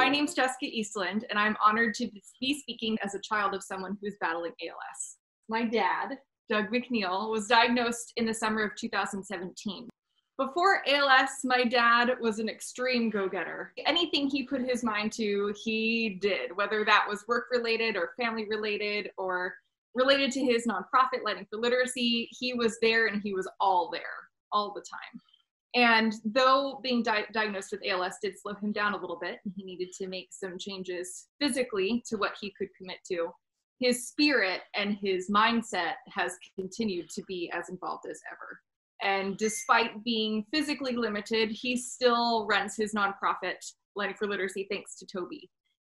My name's Jessica Eastland, and I'm honored to be speaking as a child of someone who's battling ALS. My dad, Doug McNeil, was diagnosed in the summer of 2017. Before ALS, my dad was an extreme go getter. Anything he put his mind to, he did, whether that was work related or family related or related to his nonprofit, Lighting for Literacy. He was there and he was all there all the time. And though being di- diagnosed with ALS did slow him down a little bit, and he needed to make some changes physically to what he could commit to, his spirit and his mindset has continued to be as involved as ever. And despite being physically limited, he still runs his nonprofit, Lighting for Literacy, thanks to Tobii.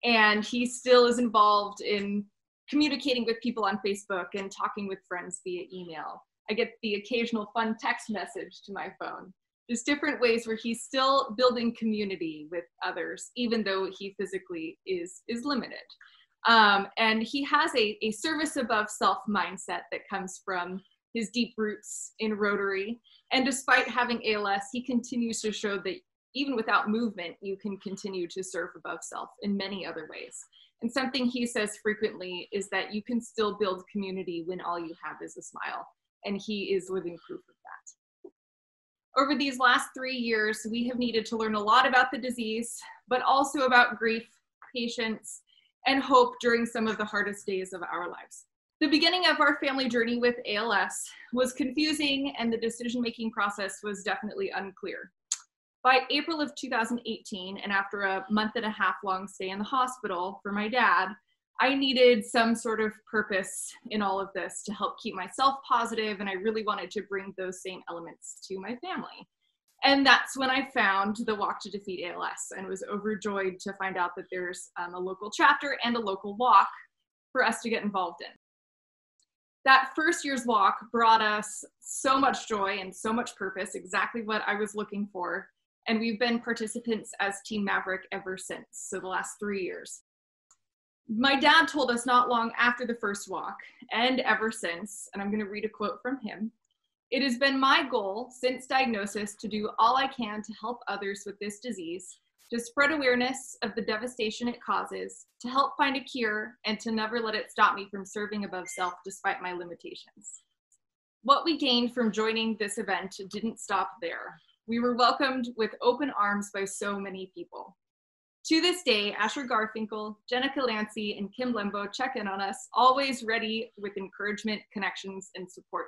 And he still is involved in communicating with people on Facebook and talking with friends via email. I get the occasional fun text message to my phone. Just different ways where he's still building community with others, even though he physically is, is limited. Um, and he has a, a service above self mindset that comes from his deep roots in Rotary. And despite having ALS, he continues to show that even without movement, you can continue to serve above self in many other ways. And something he says frequently is that you can still build community when all you have is a smile. And he is living proof of. Over these last three years, we have needed to learn a lot about the disease, but also about grief, patience, and hope during some of the hardest days of our lives. The beginning of our family journey with ALS was confusing and the decision making process was definitely unclear. By April of 2018, and after a month and a half long stay in the hospital for my dad, I needed some sort of purpose in all of this to help keep myself positive, and I really wanted to bring those same elements to my family. And that's when I found the Walk to Defeat ALS and was overjoyed to find out that there's um, a local chapter and a local walk for us to get involved in that first year's walk brought us so much joy and so much purpose, exactly what I was looking for. And we've been participants as Team Maverick ever since, so the last three years. My dad told us not long after the first walk, and ever since, and I'm going to read a quote from him It has been my goal since diagnosis to do all I can to help others with this disease to spread awareness of the devastation it causes, to help find a cure, and to never let it stop me from serving above self despite my limitations. What we gained from joining this event didn't stop there. We were welcomed with open arms by so many people. To this day, Asher Garfinkel, Jenica Lancy, and Kim Lembo check in on us, always ready with encouragement, connections, and support.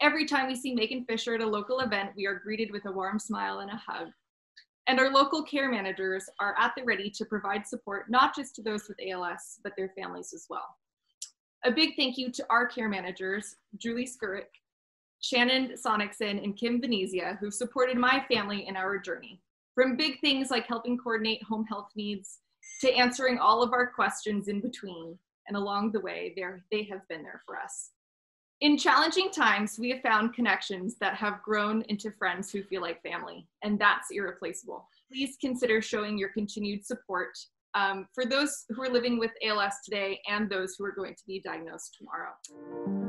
Every time we see Megan Fisher at a local event, we are greeted with a warm smile and a hug. And our local care managers are at the ready to provide support not just to those with ALS, but their families as well. A big thank you to our care managers, Julie Skurick, Shannon Sonicson, and Kim Venezia, who've supported my family in our journey. From big things like helping coordinate home health needs to answering all of our questions in between and along the way, they have been there for us. In challenging times, we have found connections that have grown into friends who feel like family, and that's irreplaceable. Please consider showing your continued support um, for those who are living with ALS today and those who are going to be diagnosed tomorrow.